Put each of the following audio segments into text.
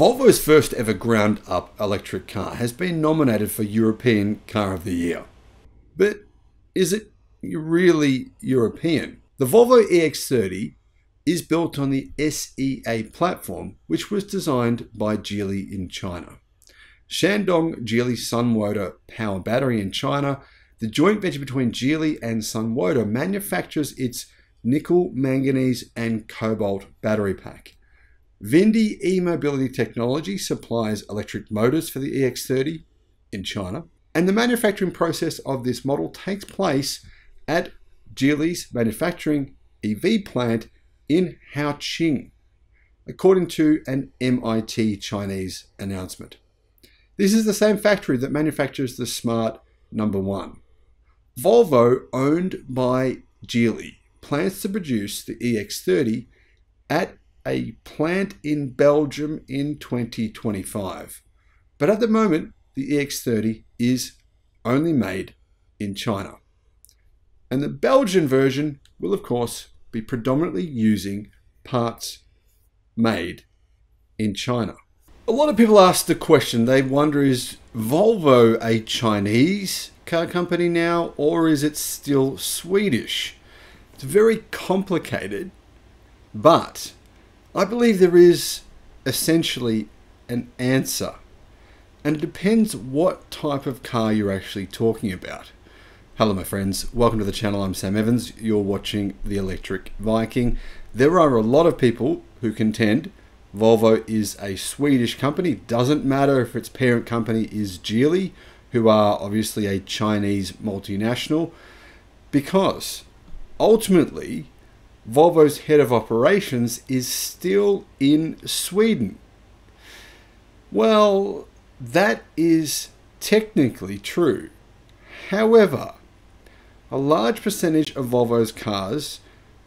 Volvo's first ever ground up electric car has been nominated for European Car of the Year. But is it really European? The Volvo EX30 is built on the SEA platform, which was designed by Geely in China. Shandong Geely Sunwoda Power Battery in China, the joint venture between Geely and Sunwoda, manufactures its nickel, manganese, and cobalt battery pack. Viridi e-mobility technology supplies electric motors for the EX30 in China, and the manufacturing process of this model takes place at Geely's manufacturing EV plant in Haoqing, according to an MIT Chinese announcement. This is the same factory that manufactures the Smart Number One. Volvo, owned by Geely, plans to produce the EX30 at a plant in Belgium in 2025. But at the moment, the EX30 is only made in China. And the Belgian version will, of course, be predominantly using parts made in China. A lot of people ask the question, they wonder is Volvo a Chinese car company now or is it still Swedish? It's very complicated, but I believe there is essentially an answer. And it depends what type of car you're actually talking about. Hello my friends, welcome to the channel, I'm Sam Evans, you're watching The Electric Viking. There are a lot of people who contend Volvo is a Swedish company, doesn't matter if its parent company is Geely, who are obviously a Chinese multinational, because ultimately Volvo's head of operations is still in Sweden. Well, that is technically true. However, a large percentage of Volvo's cars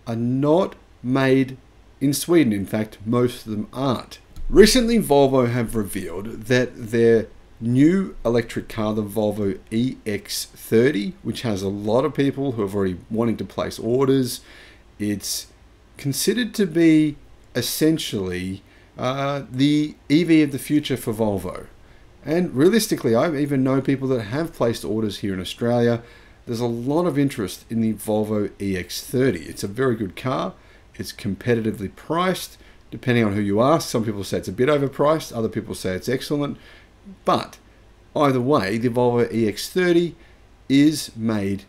are not made in Sweden. In fact, most of them aren't. Recently, Volvo have revealed that their new electric car, the Volvo EX30, which has a lot of people who are already wanting to place orders, it's considered to be essentially uh, the EV of the future for Volvo. And realistically, I even know people that have placed orders here in Australia there's a lot of interest in the Volvo EX30. It's a very good car. It's competitively priced, depending on who you ask. Some people say it's a bit overpriced, other people say it's excellent. But either way, the Volvo EX30 is made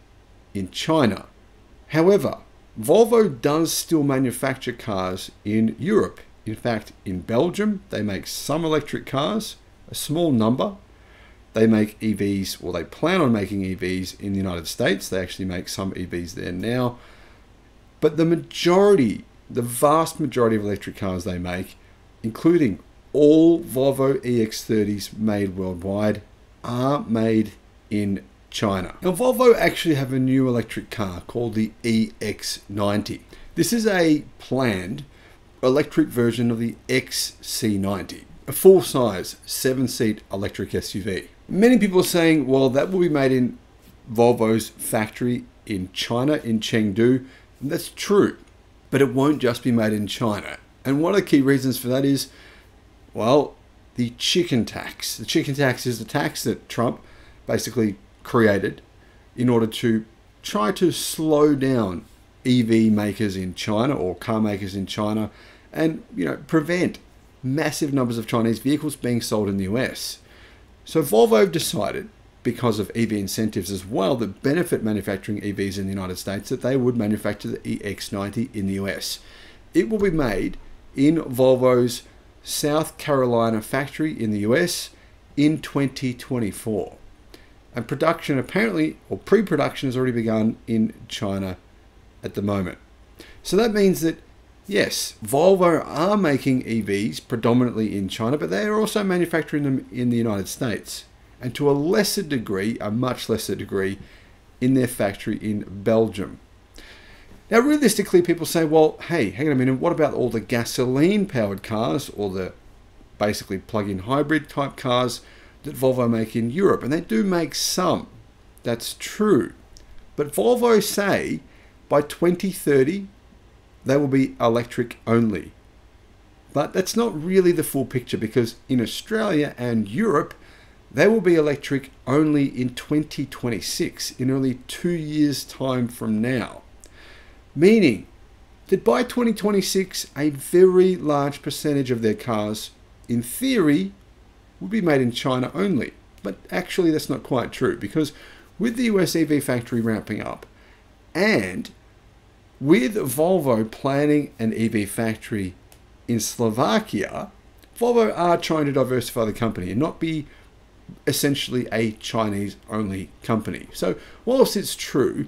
in China. However, Volvo does still manufacture cars in Europe. In fact, in Belgium, they make some electric cars, a small number, they make EVs, or they plan on making EVs in the United States. They actually make some EVs there now. But the majority, the vast majority of electric cars they make, including all Volvo EX30s made worldwide, are made in China. Now, Volvo actually have a new electric car called the EX90. This is a planned electric version of the XC90, a full size seven seat electric SUV. Many people are saying, well, that will be made in Volvo's factory in China, in Chengdu. And that's true, but it won't just be made in China. And one of the key reasons for that is, well, the chicken tax. The chicken tax is the tax that Trump basically created in order to try to slow down EV makers in China or car makers in China and you know prevent massive numbers of Chinese vehicles being sold in the US. So Volvo decided, because of EV incentives as well, that benefit manufacturing EVs in the United States, that they would manufacture the EX90 in the US. It will be made in Volvo's South Carolina factory in the US in 2024. And production apparently, or pre-production has already begun in China at the moment. So that means that Yes, Volvo are making EVs predominantly in China, but they are also manufacturing them in the United States, and to a lesser degree, a much lesser degree, in their factory in Belgium. Now, realistically, people say, well, hey, hang on a minute, what about all the gasoline powered cars or the basically plug in hybrid type cars that Volvo make in Europe? And they do make some. That's true. But Volvo say by 2030, they will be electric only. But that's not really the full picture because in Australia and Europe, they will be electric only in 2026, in only two years' time from now. Meaning that by 2026, a very large percentage of their cars, in theory, will be made in China only. But actually, that's not quite true because with the US EV factory ramping up and with Volvo planning an EV factory in Slovakia, Volvo are trying to diversify the company and not be essentially a Chinese only company. So, whilst it's true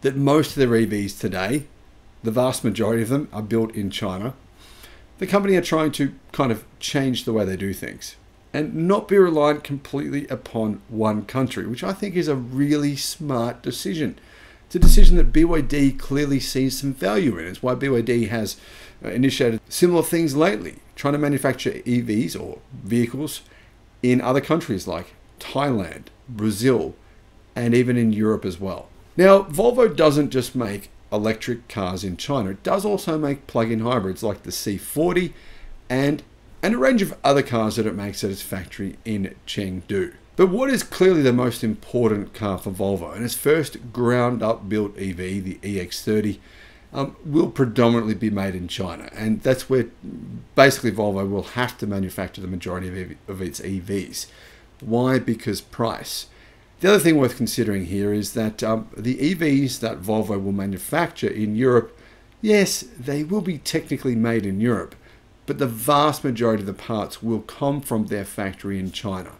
that most of their EVs today, the vast majority of them, are built in China, the company are trying to kind of change the way they do things and not be reliant completely upon one country, which I think is a really smart decision. It's a decision that BYD clearly sees some value in. It's why BYD has uh, initiated similar things lately, trying to manufacture EVs or vehicles in other countries like Thailand, Brazil, and even in Europe as well. Now, Volvo doesn't just make electric cars in China, it does also make plug in hybrids like the C40 and, and a range of other cars that it makes at its factory in Chengdu. But what is clearly the most important car for Volvo and its first ground up built EV, the EX30, um, will predominantly be made in China. And that's where basically Volvo will have to manufacture the majority of, EV, of its EVs. Why? Because price. The other thing worth considering here is that um, the EVs that Volvo will manufacture in Europe, yes, they will be technically made in Europe, but the vast majority of the parts will come from their factory in China.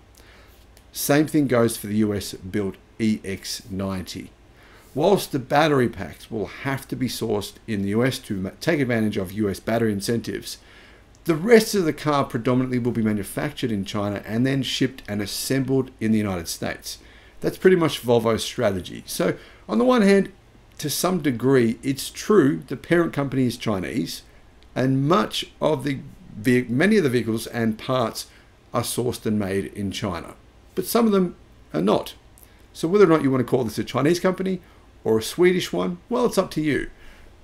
Same thing goes for the US built EX90. Whilst the battery packs will have to be sourced in the US to take advantage of US battery incentives, the rest of the car predominantly will be manufactured in China and then shipped and assembled in the United States. That's pretty much Volvo's strategy. So, on the one hand, to some degree, it's true the parent company is Chinese, and much of the many of the vehicles and parts are sourced and made in China, but some of them are not. So, whether or not you want to call this a Chinese company or a Swedish one, well, it's up to you.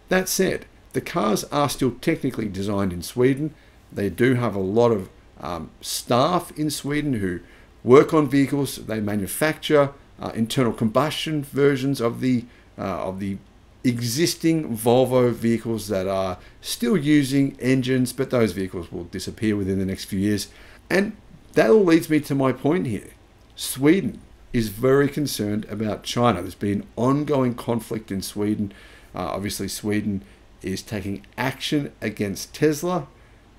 That said, the cars are still technically designed in Sweden. They do have a lot of um, staff in Sweden who work on vehicles. They manufacture uh, internal combustion versions of the uh, of the existing Volvo vehicles that are still using engines, but those vehicles will disappear within the next few years. And that all leads me to my point here. Sweden is very concerned about China. There's been ongoing conflict in Sweden. Uh, obviously, Sweden is taking action against Tesla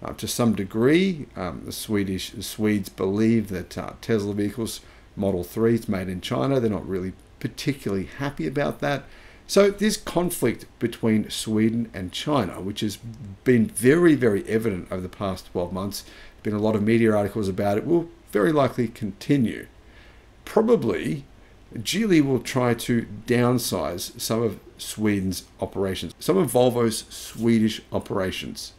uh, to some degree. Um, the Swedish the Swedes believe that uh, Tesla vehicles, Model 3s made in China, they're not really particularly happy about that. So this conflict between Sweden and China, which has been very, very evident over the past 12 months, been a lot of media articles about it, will very likely continue. Probably, Geely will try to downsize some of Sweden's operations, some of Volvo's Swedish operations.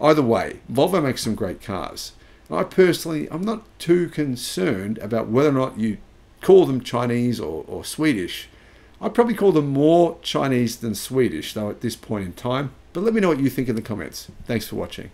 Either way, Volvo makes some great cars. I personally, I'm not too concerned about whether or not you call them Chinese or, or Swedish. I'd probably call them more Chinese than Swedish, though, at this point in time. But let me know what you think in the comments. Thanks for watching.